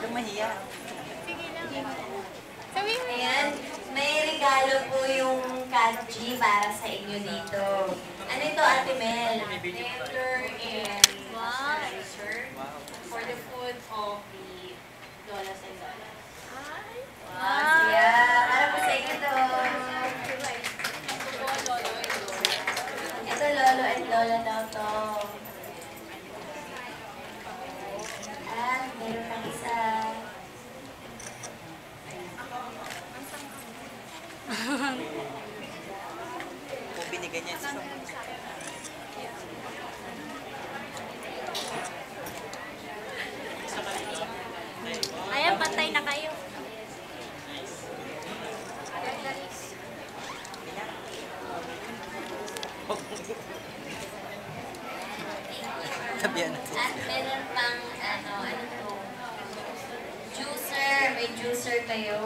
Huwag mahiya. Sige lang. Sabi mo. Ayan, may regalo po yung kanji para sa inyo dito. Ano ito, Ate Mel? Nectar and Wow. moisturizer for the food of the Dolas and Dolas. Ay. Wow, siya. Para po sa inyo to. Ito, Lolo and Lola daw to. Ah, meron pang isa. Niya sa Ayan, patay na kayo. Sabihan natin. At meron pang, ano, ano to? Juicer. May juicer kayo.